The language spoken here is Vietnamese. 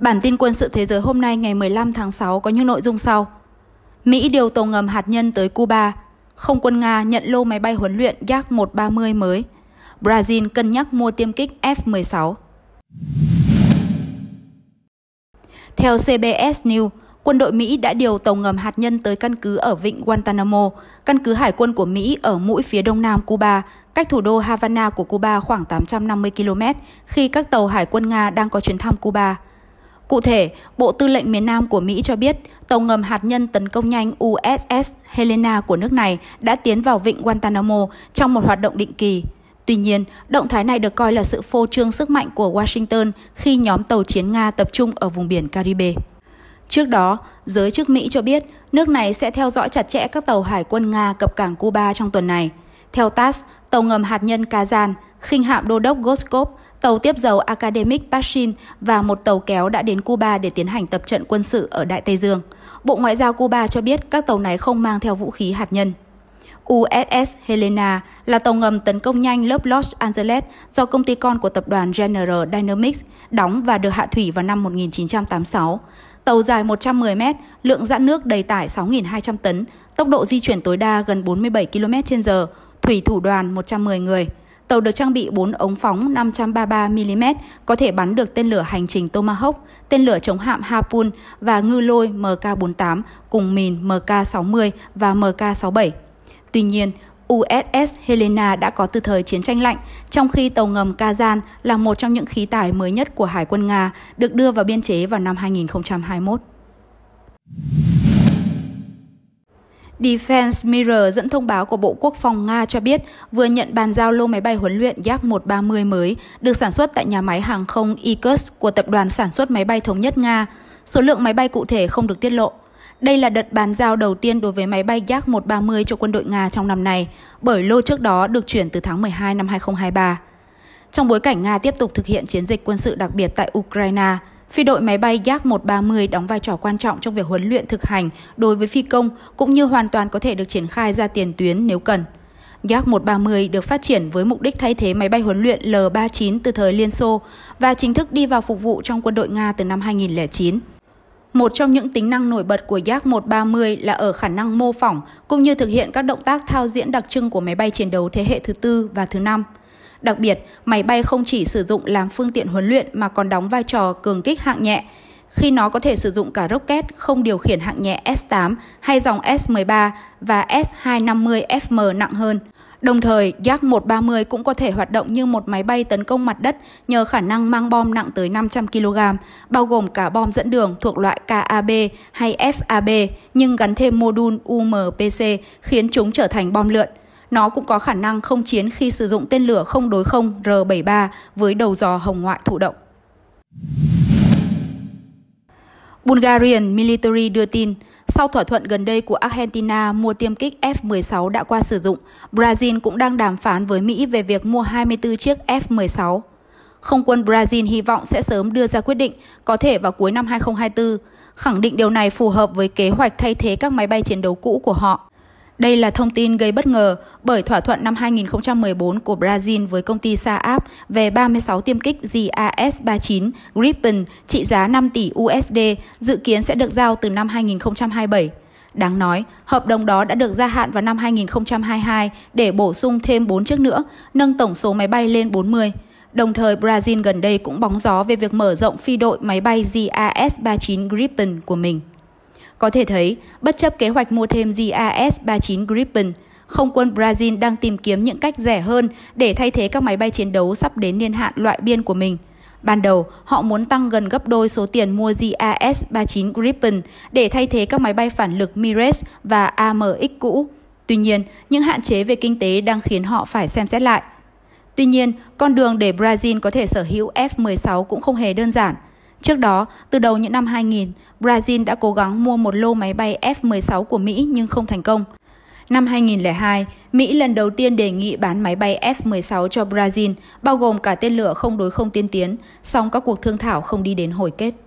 Bản tin quân sự thế giới hôm nay ngày 15 tháng 6 có những nội dung sau. Mỹ điều tàu ngầm hạt nhân tới Cuba. Không quân Nga nhận lô máy bay huấn luyện Yak-130 mới. Brazil cân nhắc mua tiêm kích F-16. Theo CBS News, quân đội Mỹ đã điều tàu ngầm hạt nhân tới căn cứ ở vịnh Guantanamo, căn cứ hải quân của Mỹ ở mũi phía đông nam Cuba, cách thủ đô Havana của Cuba khoảng 850 km khi các tàu hải quân Nga đang có chuyến thăm Cuba. Cụ thể, Bộ Tư lệnh miền Nam của Mỹ cho biết tàu ngầm hạt nhân tấn công nhanh USS Helena của nước này đã tiến vào vịnh Guantanamo trong một hoạt động định kỳ. Tuy nhiên, động thái này được coi là sự phô trương sức mạnh của Washington khi nhóm tàu chiến Nga tập trung ở vùng biển Caribe. Trước đó, giới chức Mỹ cho biết nước này sẽ theo dõi chặt chẽ các tàu hải quân Nga cập cảng Cuba trong tuần này. Theo TASS, tàu ngầm hạt nhân Kazan, khinh hạm đô đốc Goskov, tàu tiếp dầu Academic Pashin và một tàu kéo đã đến Cuba để tiến hành tập trận quân sự ở Đại Tây Dương. Bộ Ngoại giao Cuba cho biết các tàu này không mang theo vũ khí hạt nhân. USS Helena là tàu ngầm tấn công nhanh lớp Los Angeles do công ty con của tập đoàn General Dynamics đóng và được hạ thủy vào năm 1986. Tàu dài 110 m, lượng dãn nước đầy tải 6.200 tấn, tốc độ di chuyển tối đa gần 47 km/h, thủy thủ đoàn 110 người. Tàu được trang bị 4 ống phóng 533mm có thể bắn được tên lửa hành trình Tomahawk, tên lửa chống hạm Harpoon và ngư lôi MK-48 cùng mìn MK-60 và MK-67. Tuy nhiên, USS Helena đã có từ thời chiến tranh lạnh, trong khi tàu ngầm Kazan là một trong những khí tải mới nhất của Hải quân Nga, được đưa vào biên chế vào năm 2021. Defense Mirror dẫn thông báo của Bộ Quốc phòng Nga cho biết vừa nhận bàn giao lô máy bay huấn luyện Yak-130 mới được sản xuất tại nhà máy hàng không Ikurs của tập đoàn sản xuất máy bay thống nhất Nga. Số lượng máy bay cụ thể không được tiết lộ. Đây là đợt bàn giao đầu tiên đối với máy bay Yak-130 cho quân đội Nga trong năm nay, bởi lô trước đó được chuyển từ tháng 12 năm 2023. Trong bối cảnh Nga tiếp tục thực hiện chiến dịch quân sự đặc biệt tại Ukraine, phi đội máy bay Yak-130 đóng vai trò quan trọng trong việc huấn luyện thực hành đối với phi công, cũng như hoàn toàn có thể được triển khai ra tiền tuyến nếu cần. Yak-130 được phát triển với mục đích thay thế máy bay huấn luyện L-39 từ thời Liên Xô và chính thức đi vào phục vụ trong quân đội Nga từ năm 2009. Một trong những tính năng nổi bật của Yak 130 là ở khả năng mô phỏng, cũng như thực hiện các động tác thao diễn đặc trưng của máy bay chiến đấu thế hệ thứ tư và thứ năm. Đặc biệt, máy bay không chỉ sử dụng làm phương tiện huấn luyện mà còn đóng vai trò cường kích hạng nhẹ, khi nó có thể sử dụng cả rocket không điều khiển hạng nhẹ S8 hay dòng S13 và S250FM nặng hơn. Đồng thời, Yak-130 cũng có thể hoạt động như một máy bay tấn công mặt đất nhờ khả năng mang bom nặng tới 500 kg, bao gồm cả bom dẫn đường thuộc loại KAB hay FAB, nhưng gắn thêm mô đun UMPC khiến chúng trở thành bom lượn. Nó cũng có khả năng không chiến khi sử dụng tên lửa không đối không R-73 với đầu dò hồng ngoại thụ động. Bulgarian Military đưa tin, sau thỏa thuận gần đây của Argentina mua tiêm kích F-16 đã qua sử dụng, Brazil cũng đang đàm phán với Mỹ về việc mua 24 chiếc F-16. Không quân Brazil hy vọng sẽ sớm đưa ra quyết định, có thể vào cuối năm 2024, khẳng định điều này phù hợp với kế hoạch thay thế các máy bay chiến đấu cũ của họ. Đây là thông tin gây bất ngờ bởi thỏa thuận năm 2014 của Brazil với công ty Saab về 36 tiêm kích JAS-39 Gripen trị giá 5 tỷ USD dự kiến sẽ được giao từ năm 2027. Đáng nói, hợp đồng đó đã được gia hạn vào năm 2022 để bổ sung thêm 4 chiếc nữa, nâng tổng số máy bay lên 40. Đồng thời, Brazil gần đây cũng bóng gió về việc mở rộng phi đội máy bay JAS-39 Gripen của mình. Có thể thấy, bất chấp kế hoạch mua thêm JAS-39 Gripen, không quân Brazil đang tìm kiếm những cách rẻ hơn để thay thế các máy bay chiến đấu sắp đến niên hạn loại biên của mình. Ban đầu, họ muốn tăng gần gấp đôi số tiền mua JAS-39 Gripen để thay thế các máy bay phản lực Mirage và AMX cũ. Tuy nhiên, những hạn chế về kinh tế đang khiến họ phải xem xét lại. Tuy nhiên, con đường để Brazil có thể sở hữu F-16 cũng không hề đơn giản. Trước đó, từ đầu những năm 2000, Brazil đã cố gắng mua một lô máy bay F-16 của Mỹ nhưng không thành công. Năm 2002, Mỹ lần đầu tiên đề nghị bán máy bay F-16 cho Brazil, bao gồm cả tên lửa không đối không tiên tiến, song các cuộc thương thảo không đi đến hồi kết.